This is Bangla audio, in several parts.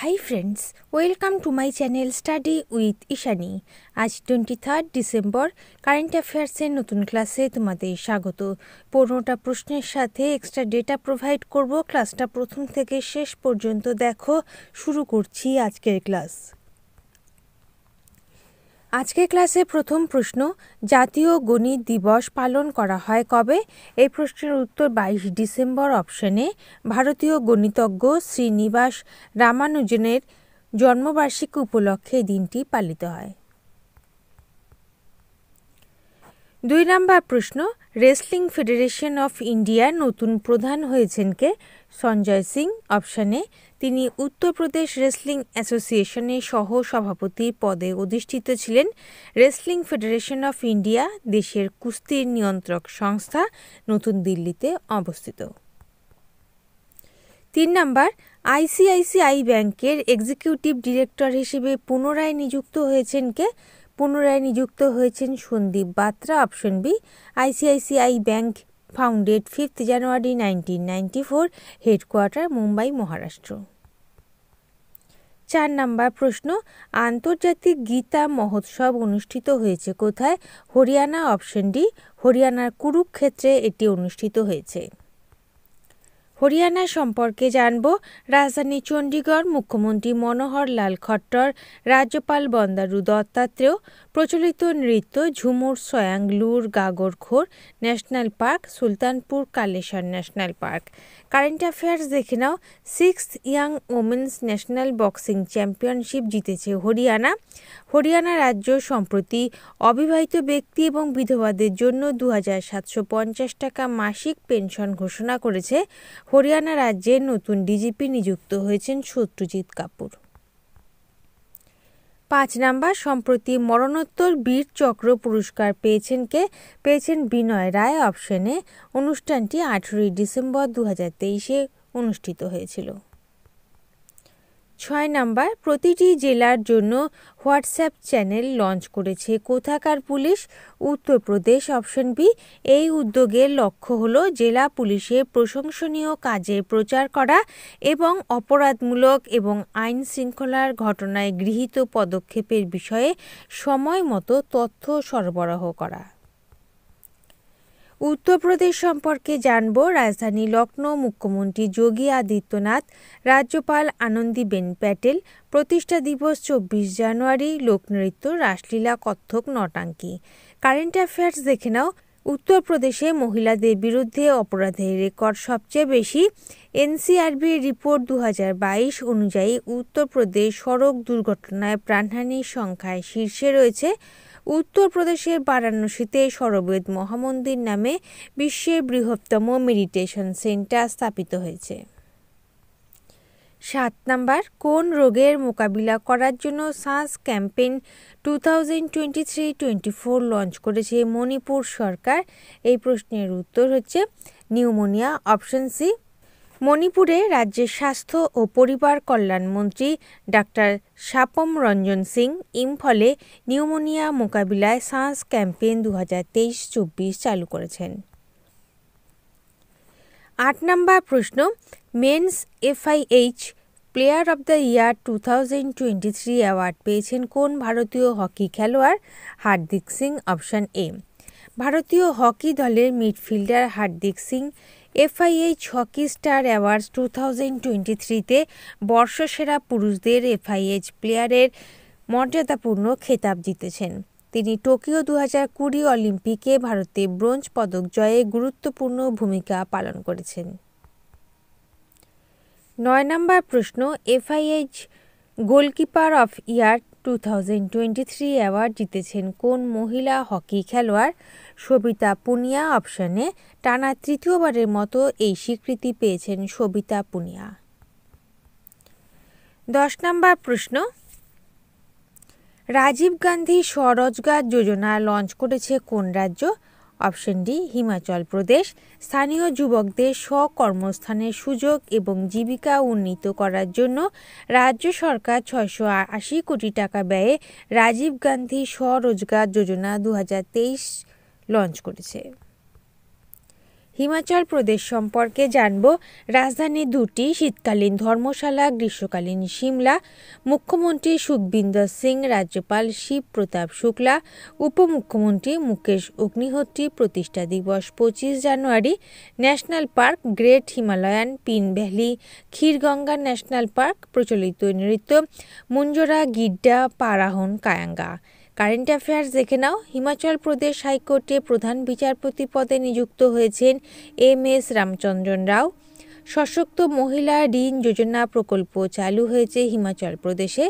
Hi friends welcome to my channel study with Ishani আজ টোয়েন্টি থার্ড ডিসেম্বর কারেন্ট অ্যাফেয়ার্সের নতুন ক্লাসে তোমাদের স্বাগত। পনেরোটা প্রশ্নের সাথে এক্সট্রা ডেটা প্রোভাইড করব। ক্লাসটা প্রথম থেকে শেষ পর্যন্ত দেখো। শুরু করছি আজকের ক্লাস আজকের ক্লাসে প্রথম প্রশ্ন, জাতীয় গণিত দিবস পালন করা হয় কবে? এই প্রশ্নের উত্তর বাইশ ডিসেম্বর অপশনে। ভারতীয় গণিতজ্ঞ শ্রীনিবাস রামানুজনের জন্মবার্ষিকী উপলক্ষে দিনটি পালিত হয়। দুই নম্বর প্রশ্ন, রেসলিং ফেডারেশন অফ ইন্ডিয়ার নতুন প্রধান হয়েছেন কে? সঞ্জয় সিং, অপশানে। তিনি উত্তরপ্রদেশ রেসলিং অ্যাসোসিয়েশনের সহ সভাপতি পদে অধিষ্ঠিত ছিলেন। রেসলিং ফেডারেশন অফ ইন্ডিয়া, দেশের কুস্তির নিয়ন্ত্রক সংস্থা, নতুন দিল্লিতে অবস্থিত। তিন নম্বর, আইসিআইসিআই ব্যাংকের এক্সিকিউটিভ ডিরেক্টর হিসেবে পুনরায় নিযুক্ত হয়েছেন কে? পুনরায় নিযুক্ত হয়েছেন Sandeep Batra, option B, ICICI bank founded fifth January nineteen ninety four headquarter Mumbai Maharashtra চার নাম্বার প্রশ্ন, আন্তর্জাতিক গীতা মহোৎসব অনুষ্ঠিত হয়েছে কোথায়? হরিয়ানা অপশন ডি হরিয়ানার কুরুক্ষেত্রে এটি অনুষ্ঠিত হয়েছে। হরিয়ানা সম্পর্কে জানব। রাজধানী চণ্ডীগড় মুখ্যমন্ত্রী মনোহর লাল খট্টর, রাজ্যপাল বন্দারু দত্তাত্রেয়, প্রচলিত নৃত্য ঝুমুর সয়াং লুর গাগরখোর national park, Sultanpur Kalesar national park. Current affairs দেখে নাও, six young women's national boxing championship জিতেছে হরিয়ানা। হরিয়ানা রাজ্য সম্প্রতি অবিবাহিত ব্যক্তি এবং বিধবাদের জন্য দু হাজার সাতশো পঞ্চাশ টাকা মাসিক পেনশন ঘোষণা করেছে। হরিয়ানা রাজ্যের নতুন ডিজিপি নিযুক্ত হয়েছেন সত্যজিৎ কাপুর। পাঁচ নাম্বার, সম্প্রতি মরণোত্তর বীর চক্র পুরস্কার পেয়েছেন কে? পেয়েছেন বিনয় রায় অপশনে। অনুষ্ঠানটি আঠেরোই ডিসেম্বর দু তেইশে অনুষ্ঠিত হয়েছিল। ছয় নাম্বার, প্রতিটি জেলার জন্য হোয়াটসঅ্যাপ চ্যানেল লঞ্চ করেছে কোথাকার পুলিশ? উত্তরপ্রদেশ অপশন বি, এই উদ্যোগের লক্ষ্য হল জেলা পুলিশের প্রশংসনীয় কাজে প্রচার করা এবং অপরাধমূলক এবং আইন শৃঙ্খলার ঘটনায় গৃহীত পদক্ষেপের বিষয়ে সময় মতো তথ্য সরবরাহ করা। উত্তরপ্রদেশ সম্পর্কে জানব রাজধানী লখনৌ মুখ্যমন্ত্রী যোগী আদিত্যনাথ, রাজ্যপাল আনন্দীবেন প্যাটেল, প্রতিষ্ঠা দিবস চব্বিশ জানুয়ারি লোকনৃত্য রাসলীলা কত্থক, নটাঙ্কি। কারেন্ট অ্যাফেয়ার্স দেখে নাও। উত্তরপ্রদেশে মহিলাদের বিরুদ্ধে অপরাধের রেকর্ড সবচেয়ে বেশি। এনসিআরবির রিপোর্ট দু হাজার বাইশ অনুযায়ী উত্তরপ্রদেশ সড়ক দুর্ঘটনায় প্রাণহানির সংখ্যায় শীর্ষে রয়েছে উত্তরপ্রদেশের বারাণসীতে সরবেদ মহামন্দির নামে বিশ্বের বৃহত্তম মেডিটেশন সেন্টার স্থাপিত হয়েছে। সাত নাম্বার, কোন রোগের মোকাবিলা করার জন্য সাস campaign two thousand twenty three twenty four launch করেছে মণিপুর সরকার? এই প্রশ্নের উত্তর হচ্ছে নিউমোনিয়া, অপশন সি মণিপুরে রাজ্যের স্বাস্থ্য ও পরিবার কল্যাণ মন্ত্রী ডাক্তার সাপম রঞ্জন সিং ইম্ফলে নিউমোনিয়া মোকাবিলায় সাঁস ক্যাম্পেইন দু হাজার তেইশ চব্বিশ চালু করেছেন। আট নম্বর প্রশ্ন, men's FIH player of the year two thousand twenty three award পেয়েছেন কোন ভারতীয় হকি খেলোয়াড়? Hardik Singh option A. ভারতীয় হকি দলের midfielder Hardik Singh FIH hockey star awards two thousand twenty থ্রিতে বর্ষসেরা পুরুষদের এফআইএইচ প্লেয়ারের মর্যাদাপূর্ণ খেতাব জিতেছেন। তিনি টোকিও দু হাজার কুড়ি অলিম্পিকে ভারতে ব্রোঞ্জ পদক জয়ে গুরুত্বপূর্ণ ভূমিকা পালন করেছেন। নয় নম্বর প্রশ্ন FIH goalkeeper of year two thousand twenty three award জিতেছেন কোন মহিলা হকি খেলোয়াড়? সবিতা পুনিয়া অপশনে টানা তৃতীয়বারের মতো এই স্বীকৃতি পেয়েছেন সবিতা পুনিয়া। দশ নম্বর প্রশ্ন। রাজীব গান্ধী স্বরোজগার যোজনা লঞ্চ করেছে কোন রাজ্য? Option D, Himachal Pradesh. স্থানীয় যুবকদের স্বকর্মস্থানের সুযোগ এবং জীবিকা উন্নীত করার জন্য রাজ্য সরকার ছয়শো আশি কোটি টাকা ব্যয়ে রাজীব গান্ধী স্বরোজগার যোজনা দু হাজার তেইশ লঞ্চ করেছে। হিমাচল প্রদেশ সম্পর্কে জানব। রাজধানী দুটি, শীতকালীন ধর্মশালা, গ্রীষ্মকালীন সিমলা। মুখ্যমন্ত্রী সুখবিন্দর সিং, রাজ্যপাল শিব প্রতাপ শুক্লা, উপমুখ্যমন্ত্রী মুকেশ অগ্নিহোত্রী, প্রতিষ্ঠা দিবস পঁচিশ জানুয়ারি, national park, great Himalayan Pin valley, Khirganga national park, প্রচলিত নৃত্য, মুঞ্জরা গিড্ডা, পারাহন, কায়াঙ্গা। কারেন্ট অ্যাফেয়ার্স দেখে নাও। হিমাচল প্রদেশ হাইকোর্টে প্রধান বিচারপতি পদে নিযুক্ত হয়েছেন এম এস রামচন্দ্রন রাও। সশক্ত মহিলা ঋণ যোজনা প্রকল্প চালু হয়েছে হিমাচল প্রদেশে।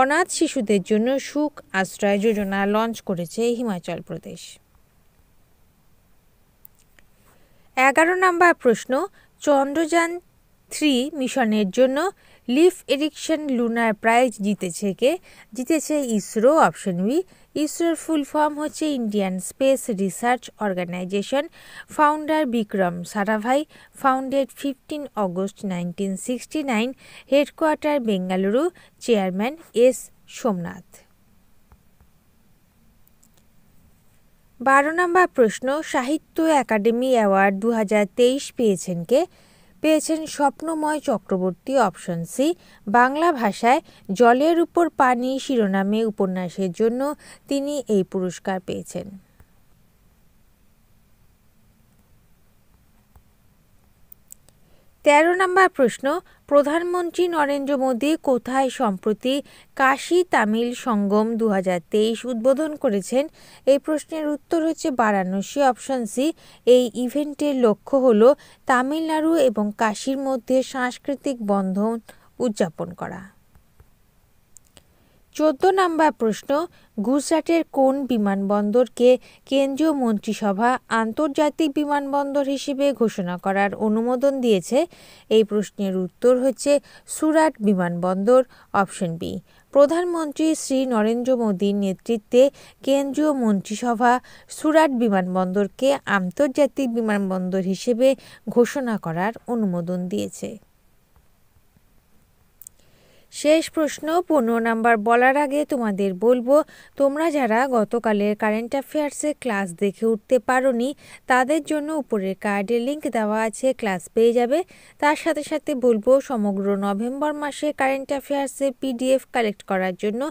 অনাথ শিশুদের জন্য সুখ আশ্রয় যোজনা লঞ্চ করেছে হিমাচল প্রদেশ। এগারো নম্বর প্রশ্ন, চন্দ্রযান থ্রি মিশনের জন্য লিফ এরিকশন লুনার প্রাইজ জিতেছে কে? জিতেছে ইসরো, অপশন বি, ইসরোর ফুল ফর্ম হচ্ছে Indian space research organisation founder Vikram Sarabhai, founded fifteen August nineteen sixty nine, headquarter Bengaluru, chairman S Somanath. বারো নম্বর প্রশ্ন, সাহিত্য একাডেমি অ্যাওয়ার্ড দু হাজার তেইশ পেয়েছেন কে? পেয়েছেন স্বপ্নময় চক্রবর্তী অপশন সি। বাংলা ভাষায় জলের উপর পানি শিরোনামে উপন্যাসের জন্য তিনি এই পুরস্কার পেয়েছেন। তেরো নম্বর প্রশ্ন, প্রধানমন্ত্রী নরেন্দ্র মোদী কোথায় সম্প্রতি কাশি তামিল সঙ্গম দু হাজার তেইশ উদ্বোধন করেছেন? এই প্রশ্নের উত্তর হচ্ছে বারাণসী। অপশন সি, এই ইভেন্টের লক্ষ্য হল তামিলনাড়ু এবং কাশির মধ্যে সাংস্কৃতিক বন্ধন উদযাপন করা। চোদ্দ নম্বর প্রশ্ন, গুজরাটের কোন বিমানবন্দরকে কেন্দ্রীয় মন্ত্রিসভা আন্তর্জাতিক বিমানবন্দর হিসেবে ঘোষণা করার অনুমোদন দিয়েছে? এই প্রশ্নের উত্তর হচ্ছে সুরাট বিমানবন্দর, অপশন বি। প্রধানমন্ত্রী শ্রী নরেন্দ্র মোদীর নেতৃত্বে কেন্দ্রীয় মন্ত্রিসভা সুরাট বিমানবন্দরকে আন্তর্জাতিক বিমানবন্দর হিসেবে ঘোষণা করার অনুমোদন দিয়েছে। শেষ প্রশ্ন, পনেরো নাম্বার বলার আগে তোমাদের বলব, তোমরা যারা গতকালের কারেন্ট অ্যাফেয়ার্সে ক্লাস দেখে উঠতে পারোনি, তাদের জন্য উপরের কার্ডে লিঙ্ক দেওয়া আছে ক্লাস পেয়ে যাবে। তার সাথে সাথে বলব, সমগ্র নভেম্বর মাসে কারেন্ট অ্যাফেয়ার্সে পিডিএফ কালেক্ট করার জন্য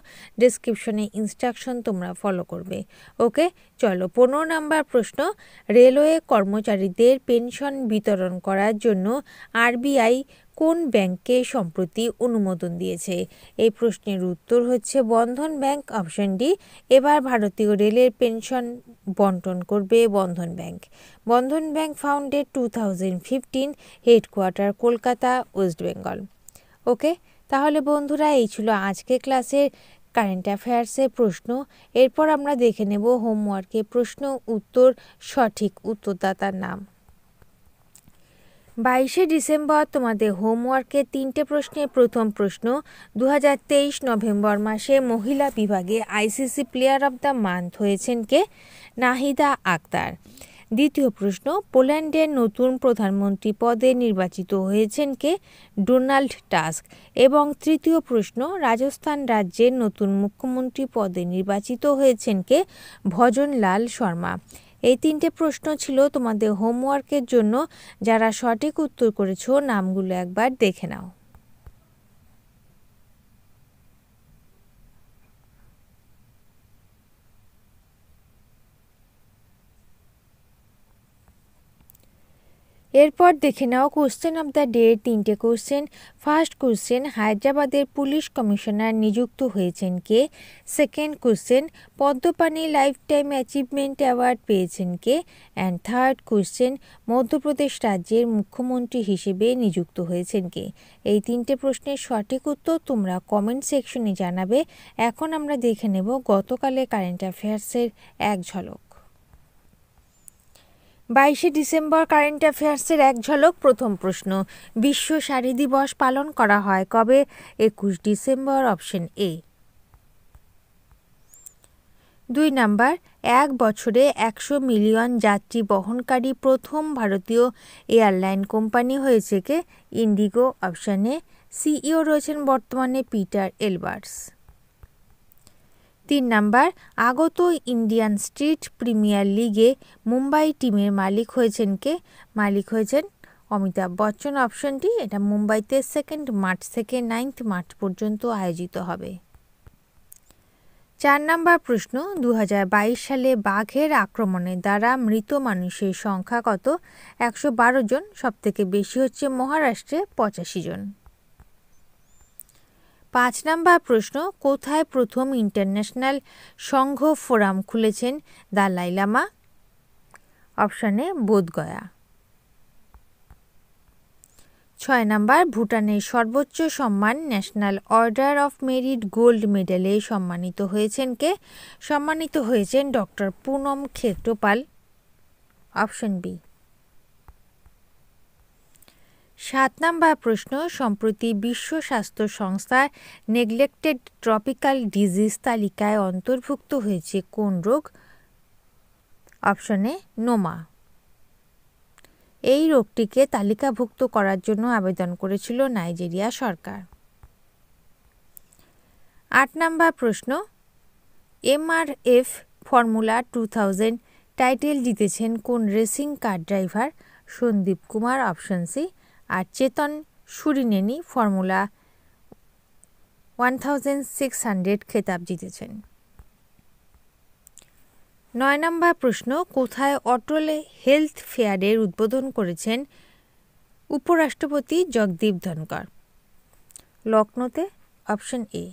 ডিসক্রিপশনে ইনস্ট্রাকশন তোমরা ফলো করবে। ওকে চলো, পনেরো নাম্বার প্রশ্ন। রেলওয়ে কর্মচারীদের পেনশন বিতরণ করার জন্য আরবিআই কোন ব্যাংকে সম্প্রতি অনুমোদন দিয়েছে? এই প্রশ্নের উত্তর হচ্ছে বন্ধন ব্যাংক, অপশন ডি। এবার ভারতীয় রেলের পেনশন বন্টন করবে Bandhan bank. Bandhan bank founded two thousand fifteen, headquarter, Kolkata, West Bengal. Okay, তাহলে বন্ধুরা, এই ছিল আজকে ক্লাসের কারেন্ট অ্যাফেয়ার্সের প্রশ্ন, এরপর আমরা দেখে নেব হোমওয়ার্কে প্রশ্ন, উত্তর, সঠিক উত্তরদাতার নাম। বাইশে ডিসেম্বর, তোমাদের হোমওয়ার্কের তিনটে প্রশ্নের প্রথম প্রশ্ন। দু হাজার তেইশ নভেম্বর মাসে মহিলা বিভাগে ICC player of the month হয়েছেন কে? নাহিদা আক্তার। দ্বিতীয় প্রশ্ন, পোল্যান্ডের নতুন প্রধানমন্ত্রী পদে নির্বাচিত হয়েছেন কে? Donald Tusk. এবং তৃতীয় প্রশ্ন, রাজস্থান রাজ্যের নতুন মুখ্যমন্ত্রী পদে নির্বাচিত হয়েছেন কে? ভজনলাল শর্মা। এই তিনটে প্রশ্ন ছিল তোমাদের হোমওয়ার্কের জন্য। যারা সঠিক উত্তর করেছ, নামগুলো একবার দেখে নাও। এরপর দেখে নাও কোশ্চেন অব দ্য ডে তিনটে কোশ্চেন ফার্স্ট কোশ্চেন হায়দ্রাবাদের পুলিশ কমিশনার নিযুক্ত হয়েছেন কে? Second question Padmapani lifetime achievement award পেয়েছেন কে? অ্যান্ড থার্ড কোশ্চেন মধ্যপ্রদেশ রাজ্যের মুখ্যমন্ত্রী হিসেবে নিযুক্ত হয়েছেন কে? এই তিনটে প্রশ্নের সঠিক উত্তর তোমরা কমেন্ট সেকশনে জানাবে। এখন আমরা দেখে নেব গতকালে কারেন্ট অ্যাফেয়ার্সের এক ঝলক। বাইশে ডিসেম্বর কারেন্ট অ্যাফেয়ার্সের এক ঝলক প্রথম প্রশ্ন। বিশ্ব শারী দিবস পালন করা হয় কবে? একুশ ডিসেম্বর, অপশন এ। দুই নাম্বার, এক বছরে একশো মিলিয়ন যাত্রী বহনকারী প্রথম ভারতীয় এয়ারলাইন কোম্পানি হয়েছে কে? ইন্ডিগো, অপশানে সিইও রয়েছেন বর্তমানে পিটার এলবার্স তিন নাম্বার, আগত ইন্ডিয়ান স্ট্রিট প্রিমিয়ার লিগে মুম্বাই টিমের মালিক হয়েছেন কে? মালিক হয়েছেন অমিতাভ বচ্চন। অপশনটি, এটা মুম্বাইতে সেকেন্ড মার্চ থেকে নাইন্থ মার্চ পর্যন্ত আয়োজিত হবে। চার নম্বর প্রশ্ন দু হাজার বাইশ সালে বাঘের আক্রমণের দ্বারা মৃত মানুষের সংখ্যা কত? একশো বারো জন, সবথেকে বেশি হচ্ছে মহারাষ্ট্রে, পঁচাশি জন। পাঁচ নম্বর প্রশ্ন, কোথায় প্রথম ইন্টারন্যাশনাল সংঘ ফোরাম খুলেছেন দালাই লামা? অপশানে বোধগয়া। ছয় নাম্বার ভুটানের সর্বোচ্চ সম্মান, national order of merit gold মেডেলে সম্মানিত হয়েছেন কে? সম্মানিত হয়েছেন doctor Poonam Khetrapal. Option B. সাত নাম্বার প্রশ্ন, সম্প্রতি বিশ্ব স্বাস্থ্য সংস্থার নেগলেক্টেড ট্রপিক্যাল ডিজিজ তালিকায় অন্তর্ভুক্ত হয়েছে কোন রোগ? অপশনে নোমা। এই রোগটিকে তালিকাভুক্ত করার জন্য আবেদন করেছিল নাইজেরিয়া সরকার। আট নাম্বার প্রশ্ন, MRF formula two thousand title জিতেছেন কোন racing car driver? Sandeep Kumar, option C আর Chetan Surineni formula one thousand six hundred খেতাব জিতেছেন। নয় নম্বর প্রশ্ন, কোথায় অটলে হেলথ ফেয়ারের উদ্বোধন করেছেন উপরাষ্ট্রপতি জগদীপ ধনকর লখনৌতে অপশন এ।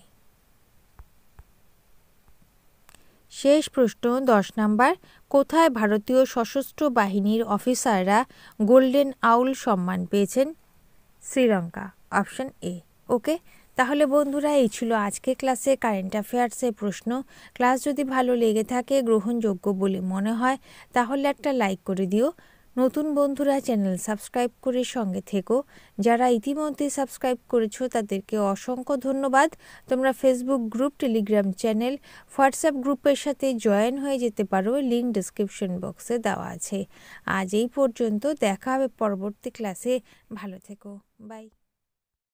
শেষ প্রশ্ন, দশ নাম্বার। কোথায় ভারতীয় সশস্ত্র বাহিনীর অফিসাররা গোল্ডেন আউল সম্মান পেয়েছেন? Sri Lanka, option A. ওকে, তাহলে বন্ধুরা, এই ছিল আজকে ক্লাসে কারেন্ট অ্যাফেয়ার্সের প্রশ্ন। ক্লাস যদি ভালো লেগে থাকে, গ্রহণযোগ্য বলে মনে হয়, তাহলে একটা লাইক করে দিও। নতুন বন্ধুরা চ্যানেল সাবস্ক্রাইব করে সঙ্গে থেকো। যারা ইতিমধ্যে সাবস্ক্রাইব করেছ, তাদেরকে অসংখ্য ধন্যবাদ। তোমরা Facebook group Telegram channel WhatsApp গ্রুপের সাথে জয়েন হয়ে যেতে পারো। লিঙ্ক ডিসক্রিপশন বক্সে দেওয়া আছে। আজ এই পর্যন্ত, দেখা হবে পরবর্তী ক্লাসে ভালো থেকো। বাই